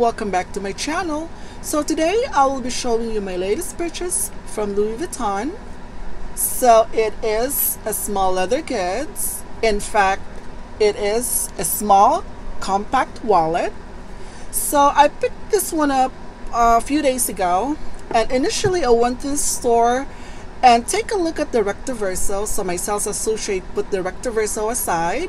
welcome back to my channel. So today I will be showing you my latest purchase from Louis Vuitton. So it is a small leather goods. In fact it is a small compact wallet. So I picked this one up a few days ago and initially I went to the store and take a look at the recto verso so my sales associate put the recto verso aside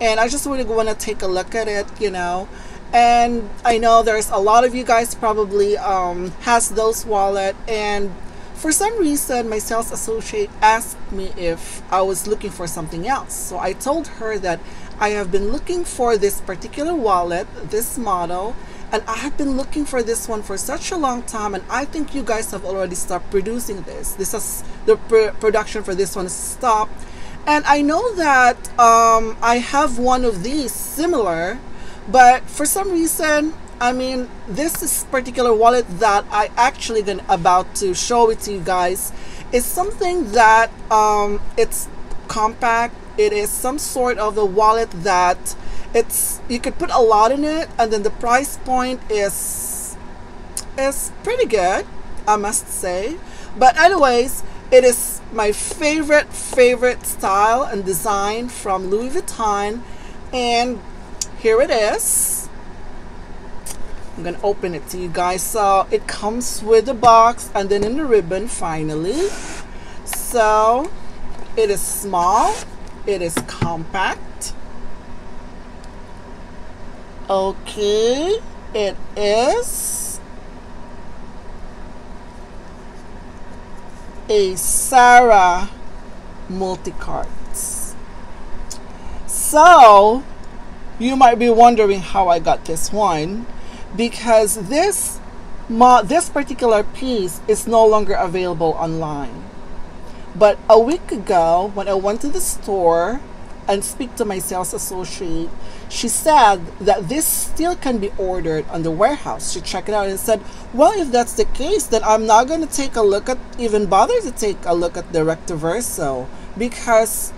and I just really want to take a look at it you know and I know there's a lot of you guys probably um, has those wallet. And for some reason my sales associate asked me if I was looking for something else. So I told her that I have been looking for this particular wallet this model and I have been looking for this one for such a long time and I think you guys have already stopped producing this. This is the pr production for this one stopped. And I know that um, I have one of these similar but for some reason I mean this is particular wallet that I actually been about to show it to you guys. Is something that um, it's compact. It is some sort of a wallet that it's you could put a lot in it and then the price point is is pretty good I must say. But anyways it is my favorite favorite style and design from Louis Vuitton. And here it is. I'm gonna open it to you guys. So it comes with the box and then in the ribbon finally. So it is small. It is compact. Okay. It is a Sarah multi-cards. So you might be wondering how I got this one because this this particular piece is no longer available online. But a week ago, when I went to the store and speak to my sales associate, she said that this still can be ordered on the warehouse. She checked it out and said, well, if that's the case, then I'm not going to take a look at, even bother to take a look at the recto verso. Because,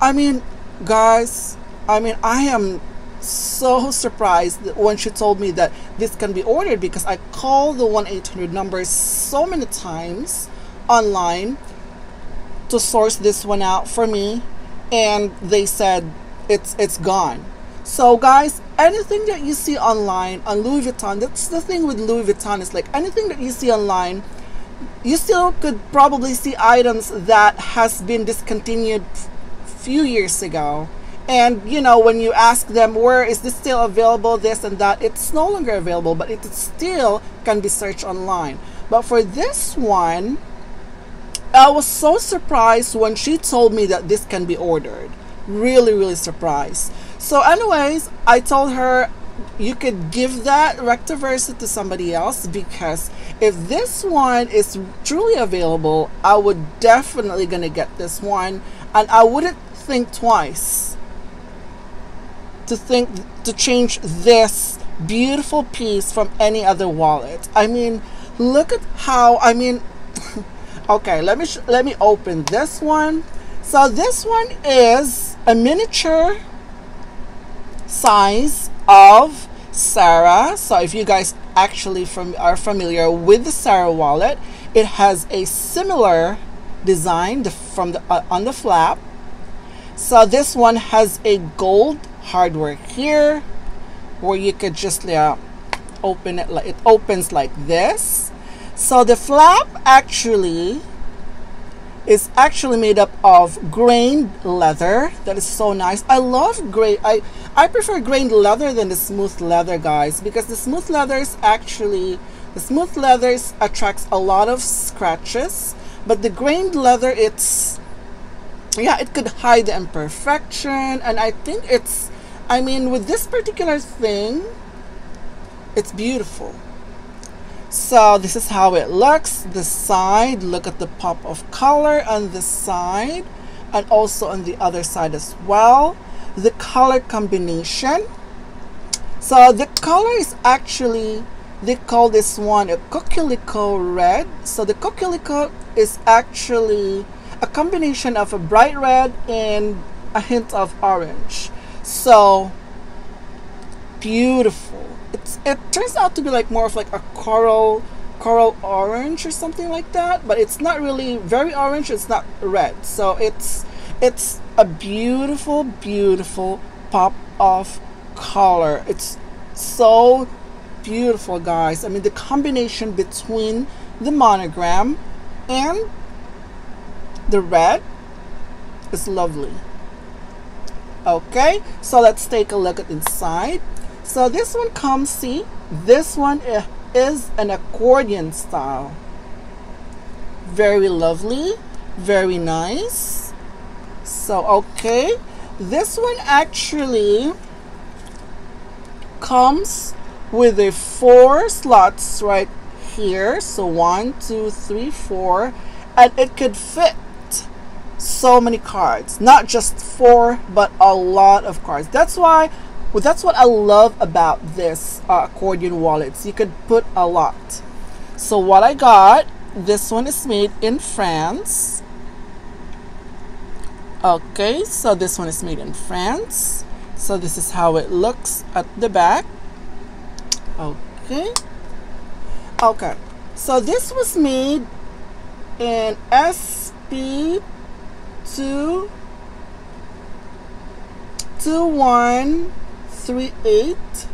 I mean, guys, I mean, I am so surprised when she told me that this can be ordered because I called the 1-800 number so many times online to source this one out for me and they said it's it's gone. So guys, anything that you see online on Louis Vuitton, that's the thing with Louis Vuitton is like anything that you see online you still could probably see items that has been discontinued few years ago and you know when you ask them where is this still available this and that it's no longer available but it still can be searched online. But for this one i was so surprised when she told me that this can be ordered. Really really surprised. So anyways i told her you could give that recto verso to somebody else because if this one is truly available i would definitely gonna get this one. And i wouldn't think twice to think to change this beautiful piece from any other wallet. I mean, look at how I mean okay, let me let me open this one. So this one is a miniature size of Sarah. So if you guys actually from are familiar with the Sarah wallet, it has a similar design from the uh, on the flap. So this one has a gold hardware here where you could just yeah, open it like it opens like this. So the flap actually is actually made up of grained leather. That is so nice. I love gray I I prefer grained leather than the smooth leather guys because the smooth leather is actually the smooth leathers attracts a lot of scratches but the grained leather it's yeah it could hide the imperfection and I think it's I mean, with this particular thing, it's beautiful. So this is how it looks. The side, look at the pop of color on the side and also on the other side as well. The color combination. So the color is actually, they call this one a Coquelicot red. So the Coquelicot is actually a combination of a bright red and a hint of orange. So beautiful. It's it turns out to be like more of like a coral coral orange or something like that, but it's not really very orange, it's not red. So it's it's a beautiful beautiful pop of color. It's so beautiful, guys. I mean, the combination between the monogram and the red is lovely. Okay, so let's take a look at inside. So this one comes, see, this one is an accordion style. Very lovely, very nice. So, okay, this one actually comes with a four slots right here. So one, two, three, four, and it could fit so many cards. Not just four but a lot of cards. That's why well, that's what i love about this uh, accordion wallets. You could put a lot. So what i got this one is made in france. Okay so this one is made in france. So this is how it looks at the back. Okay. Okay so this was made in sp two two one three eight.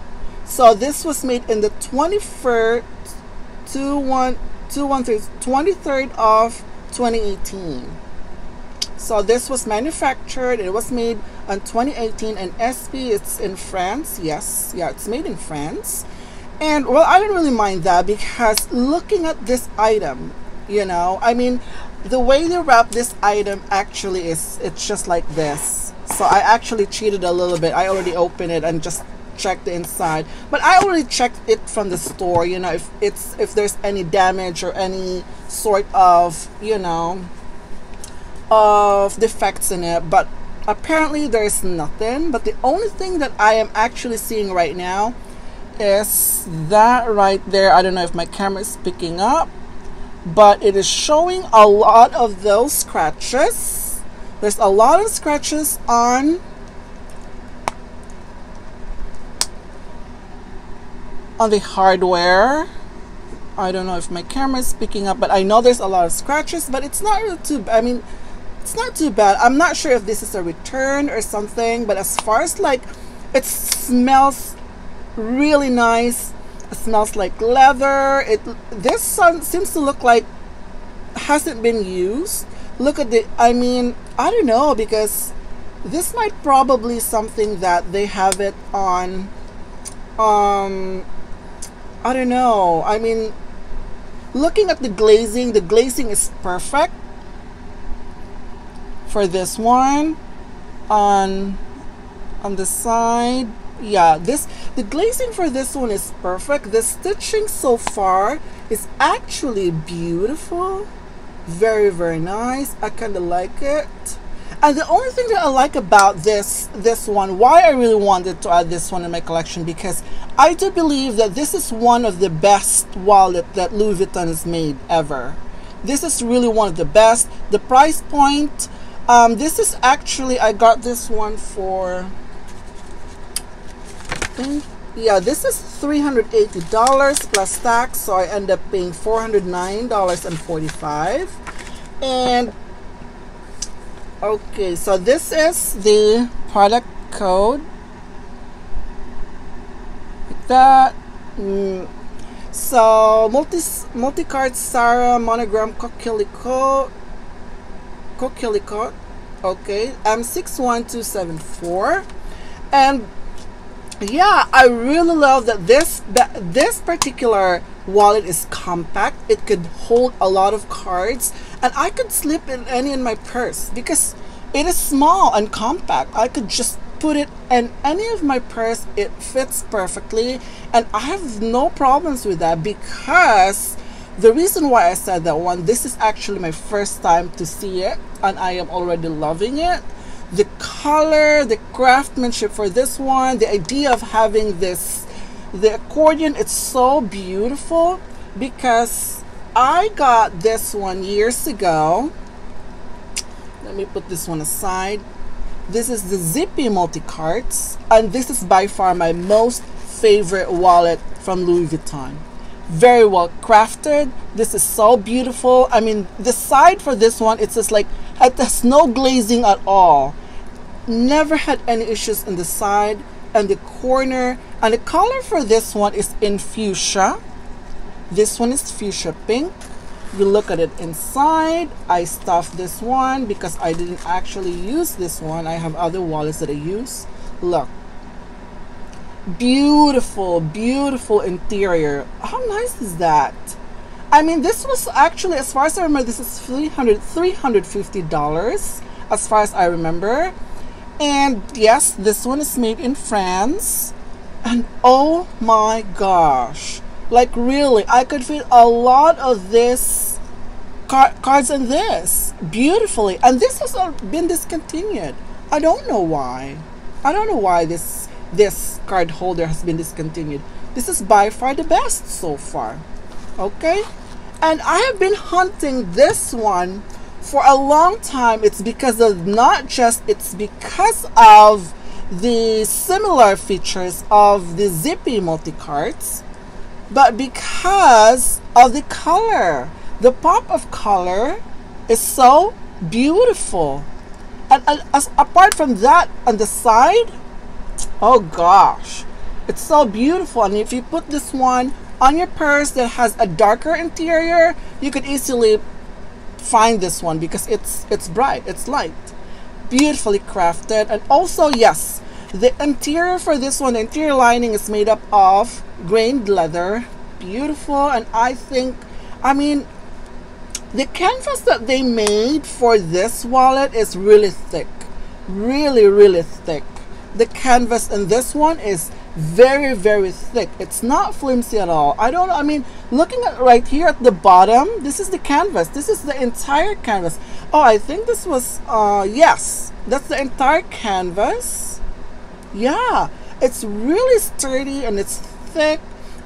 So this was made in the 21st two one two one three 23rd of 2018 so this was manufactured it was made in 2018 and SP it's in France yes yeah it's made in France. And well I didn't really mind that because looking at this item you know I mean the way they wrap this item actually is it's just like this. So I actually cheated a little bit. I already opened it and just checked the inside. But I already checked it from the store you know if it's if there's any damage or any sort of you know of defects in it. But apparently there's nothing. But the only thing that I am actually seeing right now is that right there. I don't know if my camera is picking up but it is showing a lot of those scratches. There's a lot of scratches on on the hardware. I don't know if my camera is picking up, but I know there's a lot of scratches, but it's not really too I mean, it's not too bad. I'm not sure if this is a return or something, but as far as like it smells really nice smells like leather. It this sun seems to look like hasn't been used. Look at the I mean, I don't know because this might probably something that they have it on um I don't know. I mean, looking at the glazing, the glazing is perfect for this one on on the side yeah this the glazing for this one is perfect. The stitching so far is actually beautiful. Very very nice. I kind of like it. And the only thing that I like about this this one why I really wanted to add this one in my collection because I do believe that this is one of the best wallet that Louis Vuitton has made ever. This is really one of the best. The price point um, this is actually I got this one for yeah this is $380 plus tax so I end up paying $409.45 and okay so this is the product code. That mm. so multi multi-card Sarah monogram Coquelicot Coquelicot. Okay M61274 and yeah i really love that this that this particular wallet is compact. It could hold a lot of cards. And i could slip in any in my purse because it is small and compact. I could just put it in any of my purse. It fits perfectly. And i have no problems with that because the reason why i said that one this is actually my first time to see it and i am already loving it the color, the craftsmanship for this one, the idea of having this, the accordion, it's so beautiful because I got this one years ago. Let me put this one aside. This is the Zippy multi-carts, and this is by far my most favorite wallet from Louis Vuitton. Very well crafted. This is so beautiful. I mean, the side for this one, it's just like it has no glazing at all. Never had any issues in the side and the corner. And the color for this one is in fuchsia. This one is fuchsia pink. You look at it inside. I stuffed this one because i didn't actually use this one. I have other wallets that i use. Look. Beautiful beautiful interior. How nice is that? I mean this was actually as far as i remember this is 300 350 dollars as far as i remember and yes this one is made in france and oh my gosh like really, I could fit a lot of this car- cards in this beautifully, and this has been discontinued. I don't know why. I don't know why this this card holder has been discontinued. This is by far the best so far. Okay? And I have been hunting this one for a long time. It's because of not just it's because of the similar features of the Zippy multi cards but because of the color. The pop of color is so beautiful. And, and as, apart from that, on the side, oh gosh, it's so beautiful. And if you put this one on your purse that has a darker interior, you could easily find this one because it's it's bright, it's light, beautifully crafted, and also yes, the interior for this one, the interior lining is made up of grained leather. Beautiful. And I think, I mean, the canvas that they made for this wallet is really thick. Really, really thick. The canvas in this one is very, very thick. It's not flimsy at all. I don't I mean, looking at right here at the bottom, this is the canvas. This is the entire canvas. Oh, I think this was, uh, yes, that's the entire canvas yeah it's really sturdy and it's thick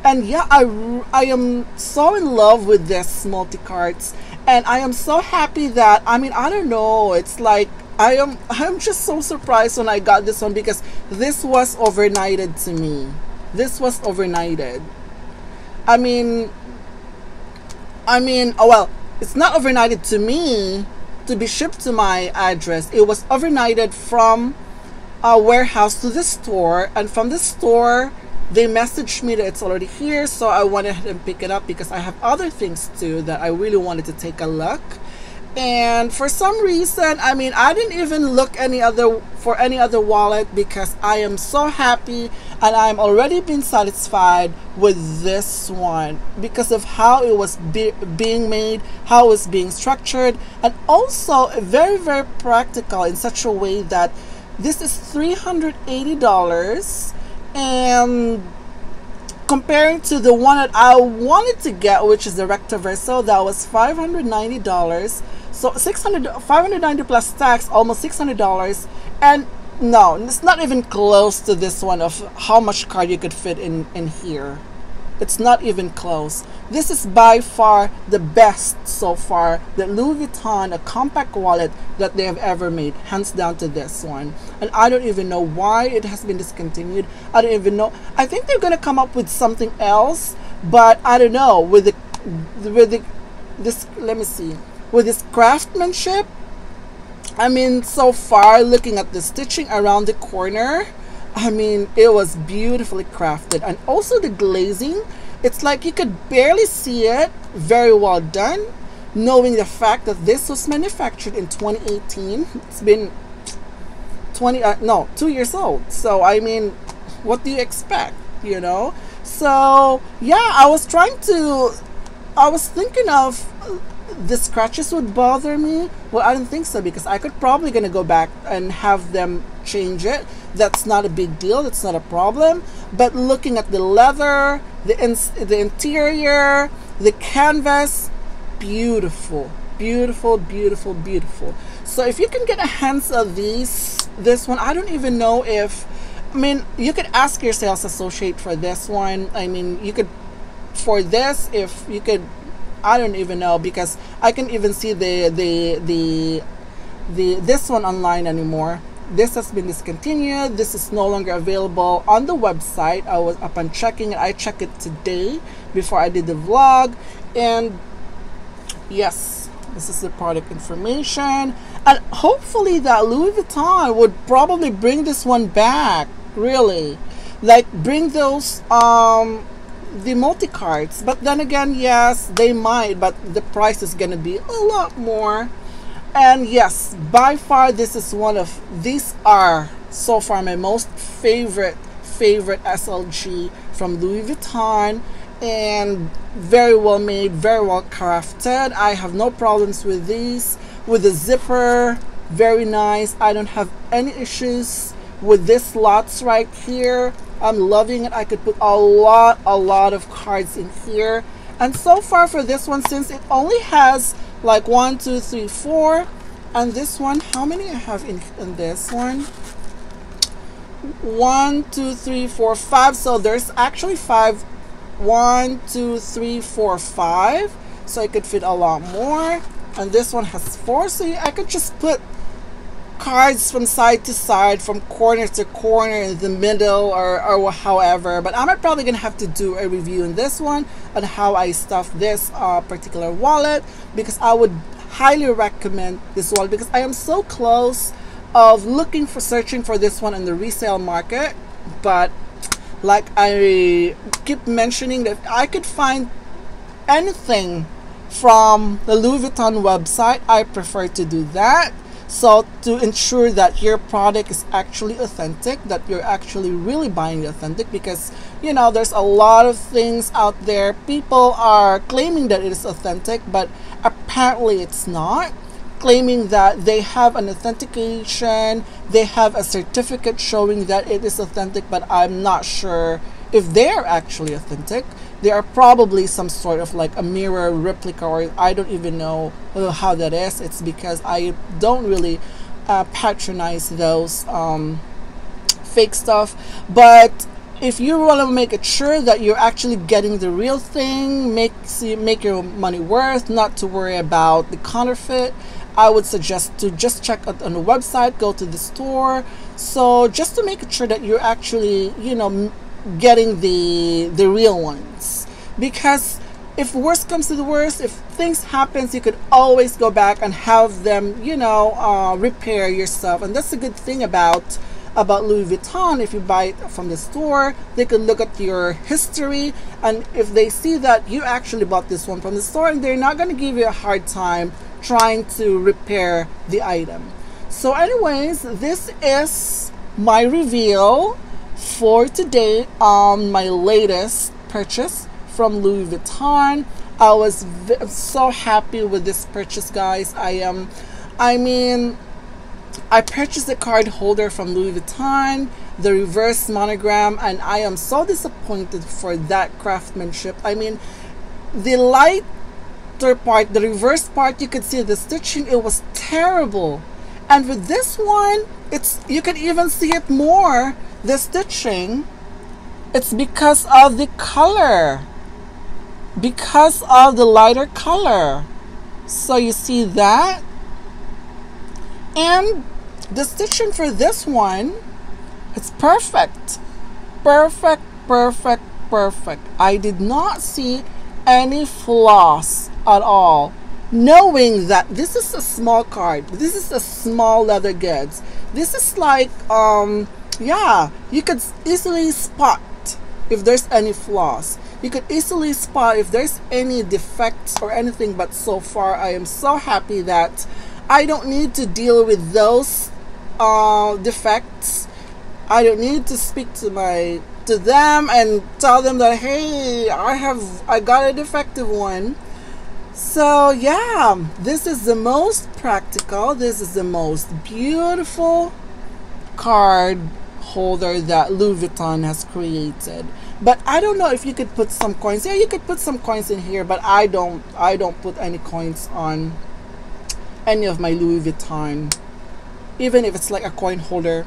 and yeah i i am so in love with this multi cards and i am so happy that i mean i don't know it's like i am i'm just so surprised when i got this one because this was overnighted to me. This was overnighted. I mean i mean oh well it's not overnighted to me to be shipped to my address. It was overnighted from a warehouse to the store and from the store they messaged me that it's already here so i went ahead and pick it up because i have other things too that i really wanted to take a look and for some reason i mean i didn't even look any other for any other wallet because i am so happy and i'm already been satisfied with this one because of how it was be being made how it was being structured and also very very practical in such a way that this is $380 and comparing to the one that I wanted to get, which is the Recto Verso, that was $590. So 600 590 plus tax, almost $600. And no, it's not even close to this one of how much card you could fit in, in here. It's not even close. This is by far the best so far that Louis Vuitton, a compact wallet that they have ever made, hands down to this one. And I don't even know why it has been discontinued. I don't even know. I think they're gonna come up with something else, but I don't know. With the with the this let me see. With this craftsmanship, I mean, so far looking at the stitching around the corner, I mean, it was beautifully crafted. And also the glazing, it's like you could barely see it. Very well done. Knowing the fact that this was manufactured in 2018. It's been 20, uh, no, two years old. So, I mean, what do you expect, you know? So, yeah, I was trying to, I was thinking of the scratches would bother me. Well, I don't think so because I could probably gonna go back and have them change it. That's not a big deal. That's not a problem. But looking at the leather, the the interior, the canvas, beautiful, beautiful, beautiful, beautiful. So if you can get a hands of these, this one, I don't even know if. I mean, you could ask your sales associate for this one. I mean, you could for this if you could I don't even know because I can even see the the the the this one online anymore. This has been discontinued. This is no longer available on the website. I was upon checking it i checked it today before i did the vlog. And yes this is the product information. And hopefully that louis vuitton would probably bring this one back really. Like bring those um the multi cards but then again yes they might but the price is gonna be a lot more. And yes by far this is one of these are so far my most favorite favorite slg from louis vuitton. And very well made very well crafted. I have no problems with these. With the zipper very nice. I don't have any issues with this slots right here i'm loving it. I could put a lot a lot of cards in here. And so far for this one since it only has like one two three four and this one how many i have in, in this one? One two three four five. So there's actually five. One two three four five. So i could fit a lot more. And this one has four. So i could just put cards from side to side, from corner to corner, in the middle, or, or however. But I'm probably going to have to do a review in this one on how I stuff this uh, particular wallet because I would highly recommend this wallet because I am so close of looking for searching for this one in the resale market. But like I keep mentioning that I could find anything from the Louis Vuitton website. I prefer to do that so to ensure that your product is actually authentic, that you're actually really buying the authentic because you know there's a lot of things out there. People are claiming that it is authentic, but apparently it's not. Claiming that they have an authentication, they have a certificate showing that it is authentic, but I'm not sure if they're actually authentic they are probably some sort of like a mirror replica or I don't even know how that is. It's because I don't really uh, patronize those um, fake stuff. But if you want to make it sure that you're actually getting the real thing make make your money worth not to worry about the counterfeit I would suggest to just check out on the website go to the store. So just to make sure that you're actually you know getting the the real ones. Because if worst comes to the worst if things happens you could always go back and have them you know uh, repair yourself. And that's a good thing about about Louis Vuitton. If you buy it from the store they could look at your history. And if they see that you actually bought this one from the store and they're not going to give you a hard time trying to repair the item. So anyways this is my reveal for today on my latest purchase from Louis Vuitton. I was so happy with this purchase, guys. I am, um, I mean, I purchased a card holder from Louis Vuitton, the reverse monogram, and I am so disappointed for that craftsmanship. I mean, the lighter part, the reverse part, you could see the stitching, it was terrible. And with this one, it's you can even see it more the stitching. It's because of the color. Because of the lighter color. So you see that? And the stitching for this one it's perfect. Perfect perfect perfect. I did not see any flaws at all knowing that this is a small card this is a small leather goods this is like um yeah, you could easily spot if there's any flaws. You could easily spot if there's any defects or anything, but so far I am so happy that I don't need to deal with those uh, defects. I don't need to speak to my to them and tell them that hey, I have I got a defective one. So yeah, this is the most practical. This is the most beautiful card holder that Louis Vuitton has created. But I don't know if you could put some coins. Yeah, you could put some coins in here, but I don't I don't put any coins on any of my Louis Vuitton. Even if it's like a coin holder.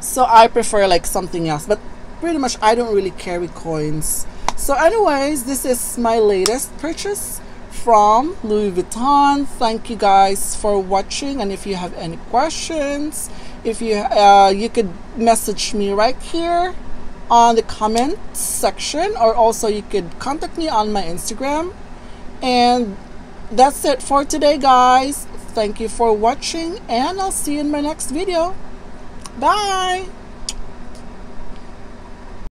So I prefer like something else. But pretty much I don't really carry coins. So anyways, this is my latest purchase from Louis Vuitton. Thank you guys for watching. And if you have any questions, if you uh, you could message me right here on the comment section, or also you could contact me on my Instagram. And that's it for today, guys. Thank you for watching, and I'll see you in my next video. Bye.